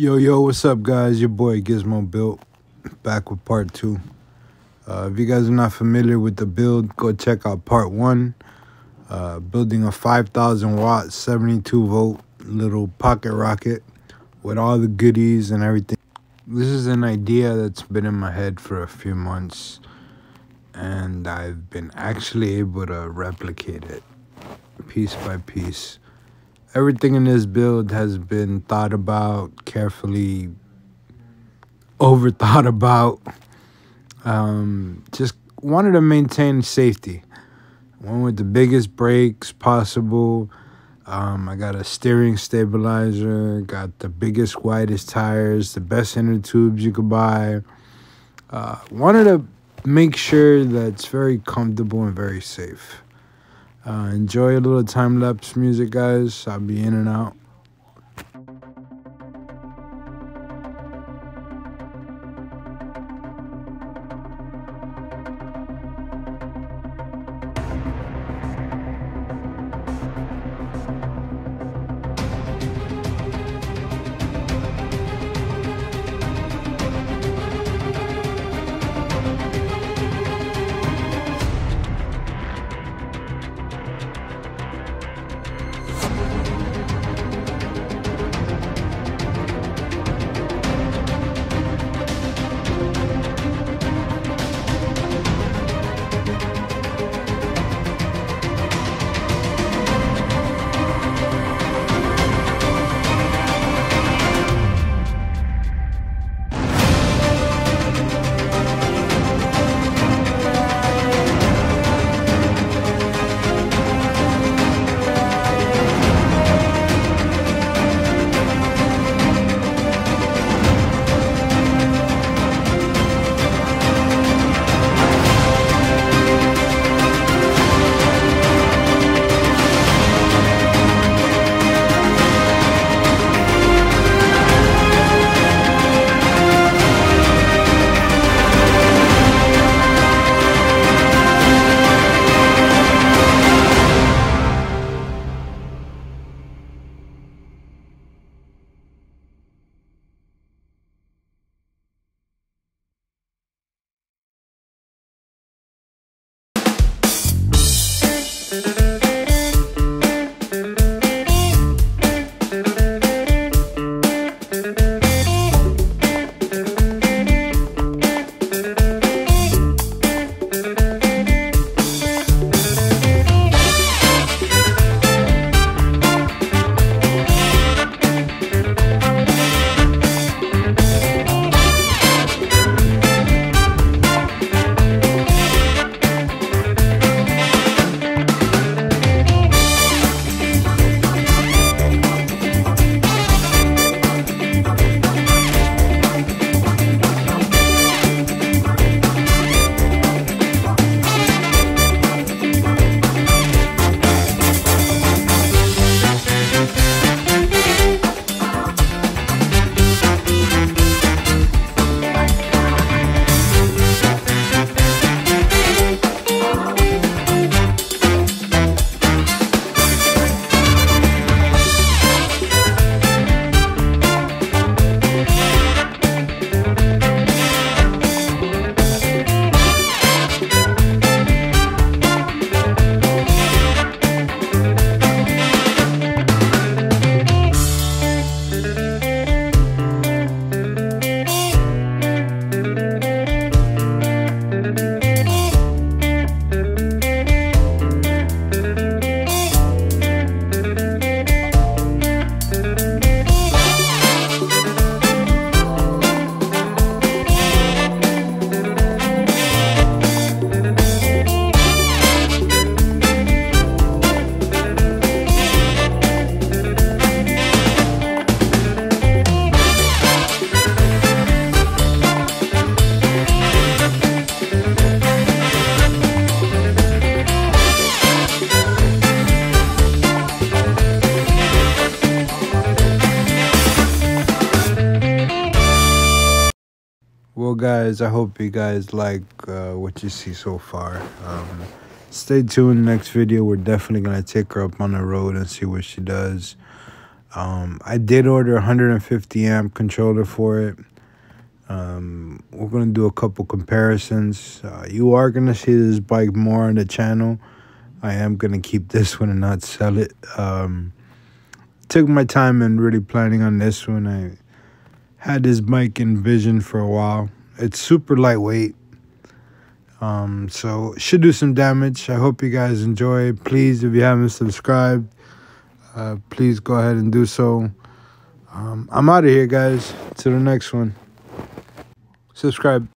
Yo, yo, what's up, guys? Your boy Gizmo Built back with part two. Uh, if you guys are not familiar with the build, go check out part one. Uh, building a 5,000 watt, 72 volt little pocket rocket with all the goodies and everything. This is an idea that's been in my head for a few months, and I've been actually able to replicate it piece by piece everything in this build has been thought about carefully overthought about. Um, just wanted to maintain safety. One with the biggest brakes possible. Um, i got a steering stabilizer got the biggest widest tires the best inner tubes you could buy. Uh, wanted to make sure that it's very comfortable and very safe uh, enjoy a little time lapse music, guys. I'll be in and out. Well guys i hope you guys like uh, what you see so far um, stay tuned next video we're definitely gonna take her up on the road and see what she does Um, I did order 150 amp controller for it. Um, we're gonna do a couple comparisons. Uh, you are gonna see this bike more on the channel. I am gonna keep this one and not sell it. Um, took my time and really planning on this one. I had this bike in vision for a while. It's super lightweight. Um, so should do some damage. I hope you guys enjoy. Please, if you haven't subscribed, uh, please go ahead and do so. Um, I'm out of here, guys. To the next one. Subscribe.